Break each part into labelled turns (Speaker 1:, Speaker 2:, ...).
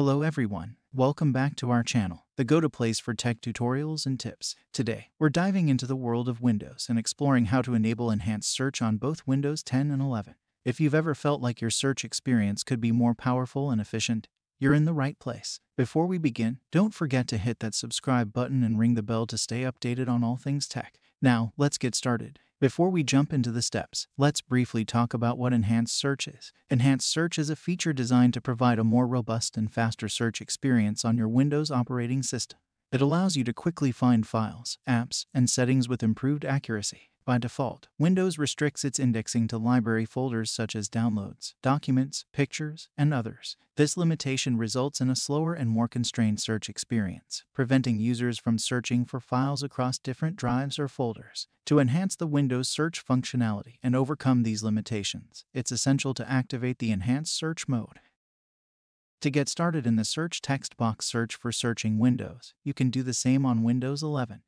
Speaker 1: Hello everyone, welcome back to our channel, the go-to place for tech tutorials and tips. Today, we're diving into the world of Windows and exploring how to enable enhanced search on both Windows 10 and 11. If you've ever felt like your search experience could be more powerful and efficient, you're in the right place. Before we begin, don't forget to hit that subscribe button and ring the bell to stay updated on all things tech. Now, let's get started. Before we jump into the steps, let's briefly talk about what Enhanced Search is. Enhanced Search is a feature designed to provide a more robust and faster search experience on your Windows operating system. It allows you to quickly find files, apps, and settings with improved accuracy. By default, Windows restricts its indexing to library folders such as downloads, documents, pictures, and others. This limitation results in a slower and more constrained search experience, preventing users from searching for files across different drives or folders. To enhance the Windows search functionality and overcome these limitations, it's essential to activate the Enhanced Search mode. To get started in the search text box search for searching Windows, you can do the same on Windows 11.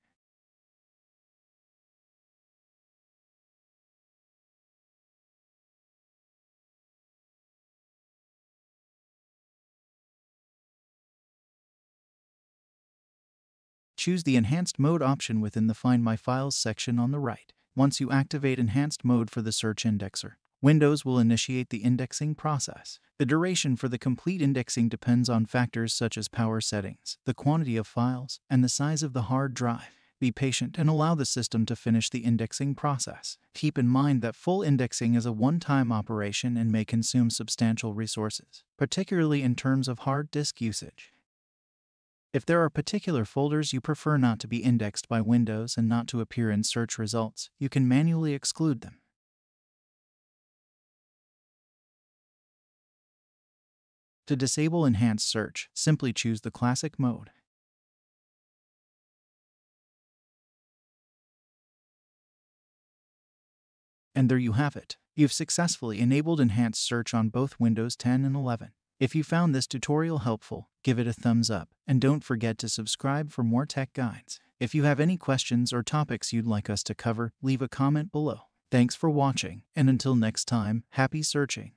Speaker 1: Choose the Enhanced Mode option within the Find My Files section on the right. Once you activate Enhanced Mode for the search indexer, Windows will initiate the indexing process. The duration for the complete indexing depends on factors such as power settings, the quantity of files, and the size of the hard drive. Be patient and allow the system to finish the indexing process. Keep in mind that full indexing is a one-time operation and may consume substantial resources, particularly in terms of hard disk usage. If there are particular folders you prefer not to be indexed by Windows and not to appear in search results, you can manually exclude them. To disable Enhanced Search, simply choose the Classic mode. And there you have it. You've successfully enabled Enhanced Search on both Windows 10 and 11. If you found this tutorial helpful, give it a thumbs up, and don't forget to subscribe for more tech guides. If you have any questions or topics you'd like us to cover, leave a comment below. Thanks for watching, and until next time, happy searching.